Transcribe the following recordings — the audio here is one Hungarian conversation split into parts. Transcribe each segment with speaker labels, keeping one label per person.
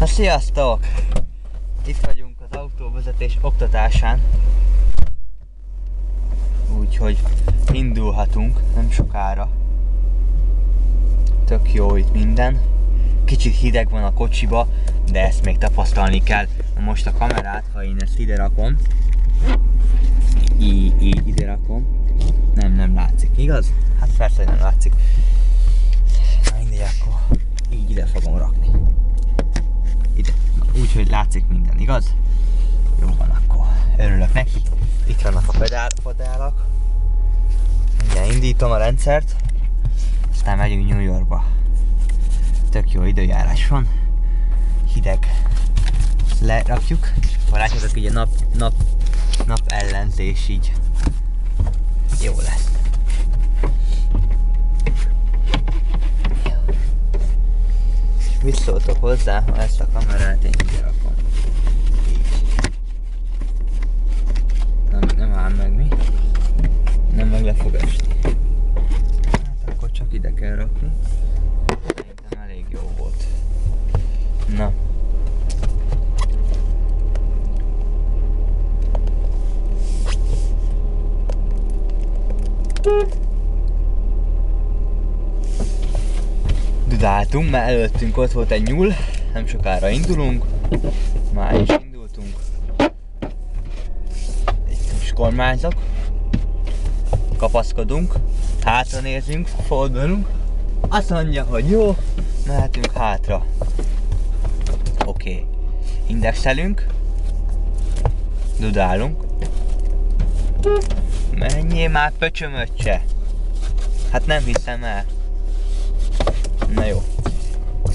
Speaker 1: Na sziasztok! Itt vagyunk az autóvezetés oktatásán. Úgyhogy indulhatunk nem sokára. Tök jó itt minden. Kicsit hideg van a kocsiba, de ezt még tapasztalni kell. Most a kamerát, ha én ezt ide rakom, így, így ide rakom, nem, nem látszik, igaz? Hát persze, hogy nem látszik. Na mindegy, akkor így ide fogom rakni. Ide. Úgy, hogy látszik minden, igaz? Jó van akkor. Örülök neki. Itt vannak a pedál, pedálok. Mindjárt indítom a rendszert. Aztán megyünk New Yorkba. Tök jó időjárás van. Hideg. Lerakjuk. És akkor látjátok így a nap, nap, nap ellenzés így. Jó lesz. Mit szóltok hozzá, ha ezt a kamerát én ide rakom? Nem, nem áll meg mi? Nem meg le fog esni. Hát akkor csak ide kell rakni. Szerintem elég jó volt. Na. Dudáltunk, mert előttünk ott volt egy nyúl, nem sokára indulunk, már is indultunk. Itt is kormányzok, kapaszkodunk, hátra nézünk, fordulunk, azt mondja, hogy jó, mehetünk hátra. Oké, okay. indexelünk, dudálunk, menjél már pöcsömöccse. Hát nem hiszem el.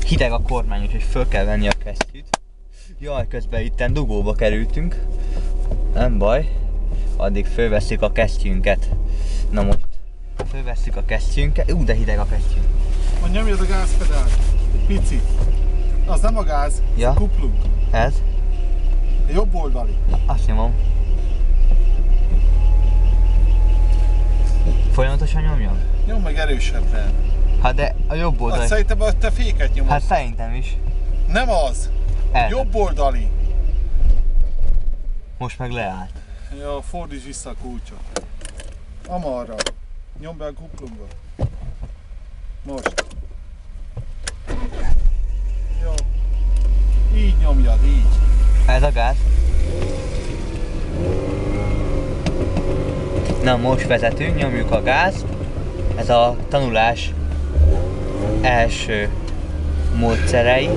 Speaker 1: Hideg a kormány, úgyhogy föl kell venni a kesztyűt. Jaj, közben itten dugóba kerültünk. Nem baj. Addig fölveszik a kesztyünket. Na most. Fölveszik a kesztyünket. Ú, de hideg a kesztyű.
Speaker 2: Hogy nyomjad a gázpedált. Egy picit. Az nem a gáz,
Speaker 1: Ja.
Speaker 2: a kuplung.
Speaker 1: Ez?
Speaker 2: A jobb oldali.
Speaker 1: Azt nyomom. Folyamatosan nyomjam?
Speaker 2: Nyom meg erősebben.
Speaker 1: Hát de a jobb
Speaker 2: Azt
Speaker 1: oldal.
Speaker 2: szerintem hogy te féket nyomod.
Speaker 1: Hát szerintem is.
Speaker 2: Nem az.
Speaker 1: El.
Speaker 2: Jobb oldali.
Speaker 1: Most meg leállt.
Speaker 2: Ja, fordíts vissza a kulcsot. Amarra. Nyom be a kuplungot. Most. Jó. Így nyomjad, így.
Speaker 1: Ez a gáz. Na most vezetünk, nyomjuk a gáz. Ez a tanulás első módszerei.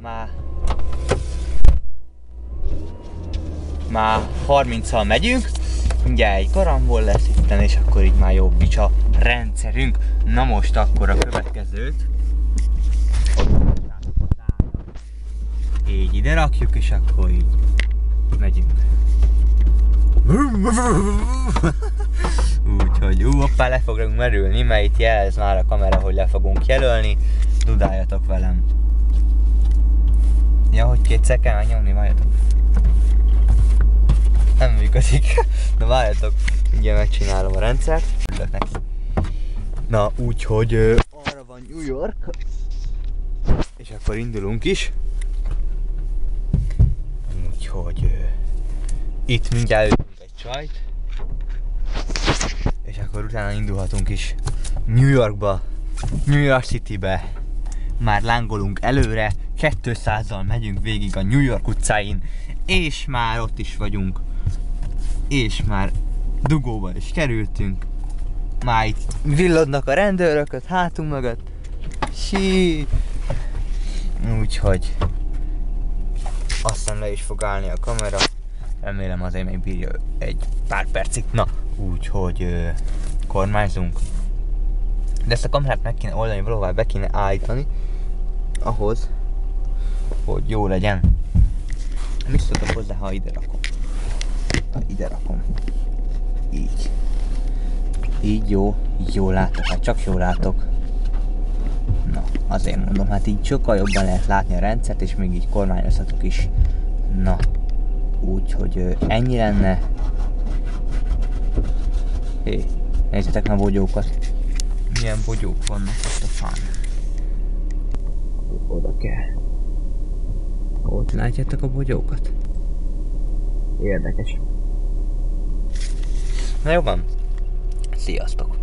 Speaker 1: Már már 30-al megyünk, mindjárt egy karambol lesz itten, és akkor így már jobb is a rendszerünk. Na most akkor a következőt. Így ide rakjuk, és akkor így megyünk. Úgyhogy ú, hoppá, le fogunk merülni, mert itt jelez már a kamera, hogy le fogunk jelölni. Dudáljatok velem. Ja, hogy kétszer kell megnyomni, várjatok. Nem működik. Na várjatok, mindjárt megcsinálom a rendszert. Neki. Na, úgyhogy ö, arra van New York. És akkor indulunk is. Úgyhogy ö, itt mindjárt egy csajt. Utána indulhatunk is New Yorkba, New York Citybe. Már lángolunk előre, 200-zal megyünk végig a New York utcáin, és már ott is vagyunk. És már dugóba is kerültünk. Már itt villodnak a rendőrököt hátunk mögött. Sí. Úgyhogy aztán le is fog állni a kamera. Remélem azért még bírja egy pár percig. Na, úgyhogy kormányzunk. De ezt a kamerát meg kéne oldani, valahová be kéne állítani. Ahhoz, hogy jó legyen. Mit szóltok hozzá, ha ide rakom? Ha ide rakom. Így. Így jó, így jól látok, hát csak jól látok. Na, azért mondom, hát így sokkal jobban lehet látni a rendszert, és még így kormányozhatok is. Na, úgyhogy ennyi lenne. Hé, Nézzétek meg a bogyókat. Milyen bogyók vannak ott a fán. Oda kell. Ott látjátok a bogyókat? Érdekes. Na jó van. Sziasztok.